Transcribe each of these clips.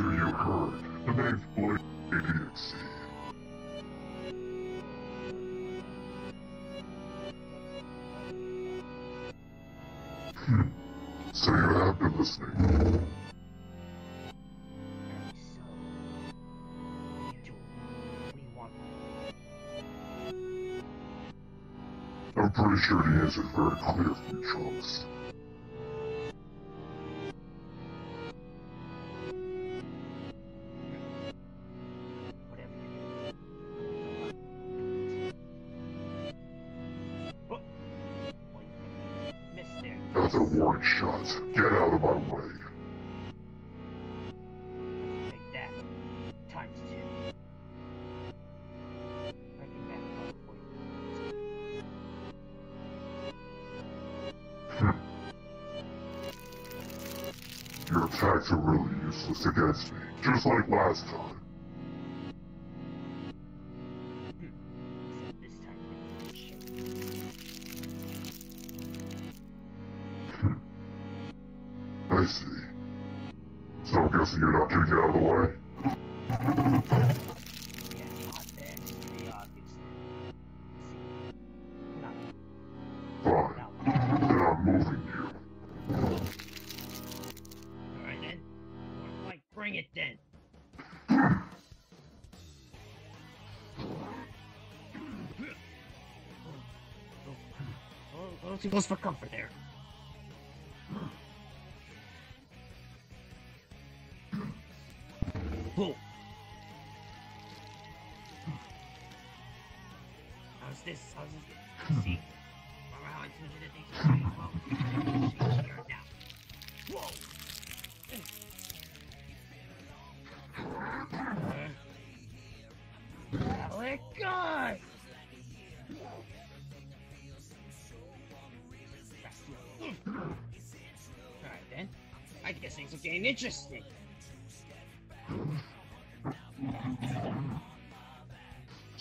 Sure you heard. The name's Blade ADXC. Hmm. So you have been listening. I'm pretty sure the answer's very clear for you. That's warning shot. Get out of my way. Take that. Times two. I can back up for you. Your attacks are really useless against me, just like last time. Guessing you're not gonna get out of the way? Fine. Then I'm moving you. Alright then. Bring it then. Oh, oh, for comfort there. Whoa. How's this? How's this? See? Remember how I told you that things are going well? She's here now. Whoa! Let go! Alright then. I guess things are getting interesting.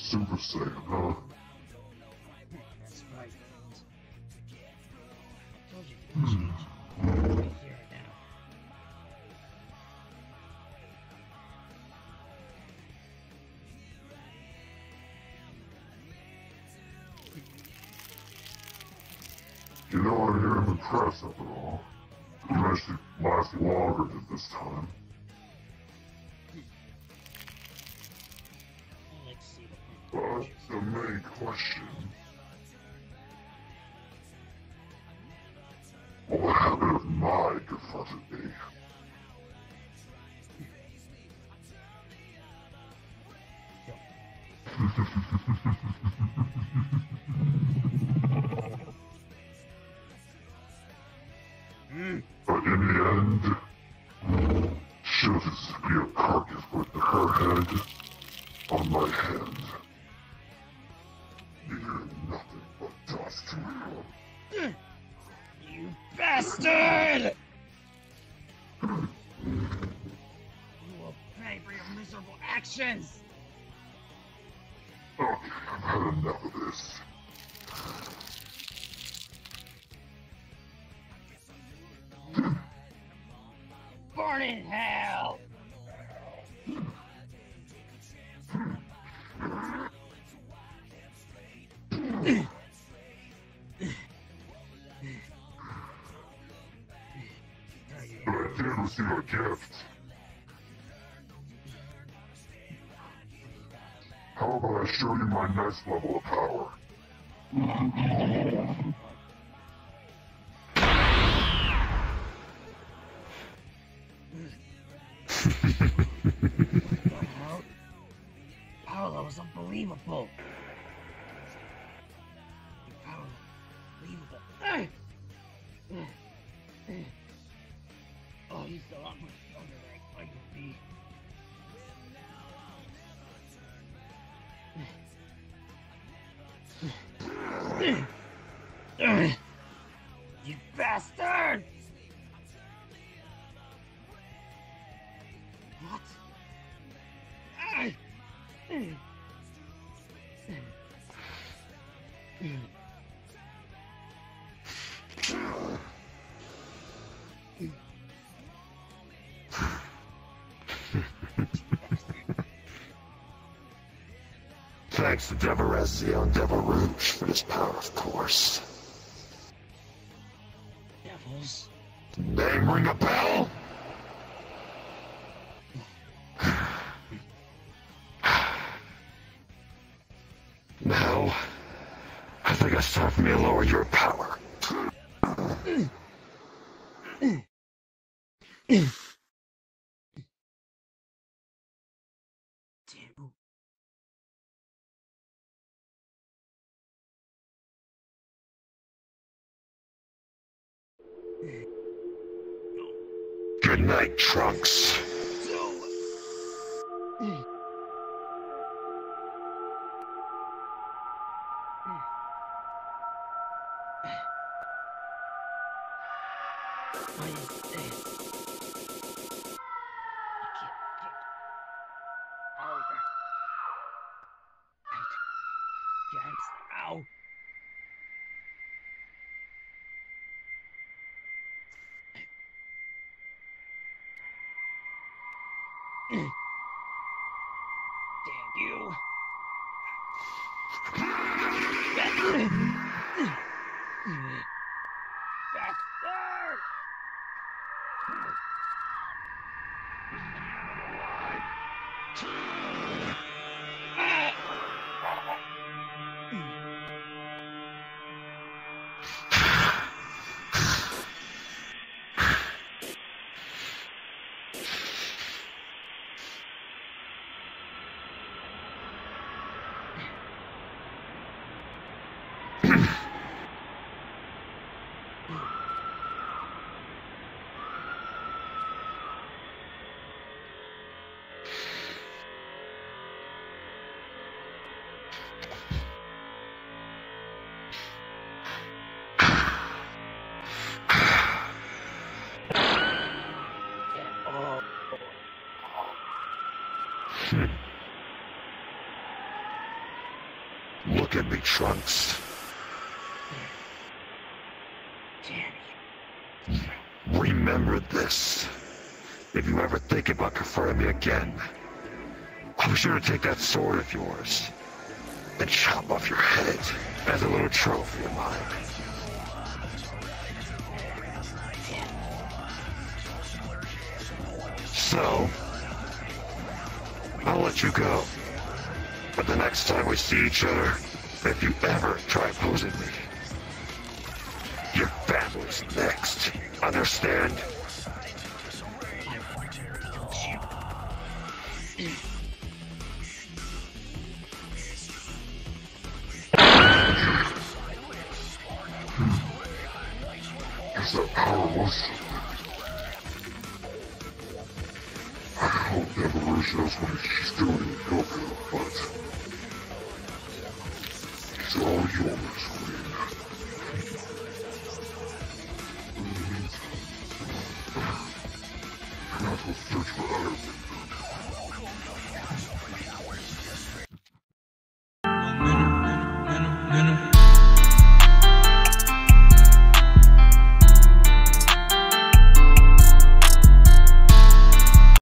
Super Saiyan, huh? I you know, I'm here impressed after all. You managed last longer than this time. The main question... What happened if my confronted me? But in the end, she'll just be a carcass with her head on my hand. Actions! I've had enough of this. Burn in hell! I did receive a gift. About I show you my next level of power? Paolo, Paolo was unbelievable. Paolo, unbelievable. Oh, he's a lot much stronger than I thought he'd be. You bastard! What? Thanks to Deverezio and Devil Rouge for this power, of course. Devils. Name ring a bell? Now, I think it's time for me to lower your power. Good night, Trunks. I Damn you. Hmm. Look at me, Trunks. damn you. Remember this. If you ever think about confronting me again, I'll be sure to take that sword of yours and chop off your head as a little trophy of mine. So, I'll let you go. But the next time we see each other, if you ever try posing me, your family's next. Understand? Is that powerless? I hope Evolution knows what she's doing in Goku, but it's all yours. the future of Earth.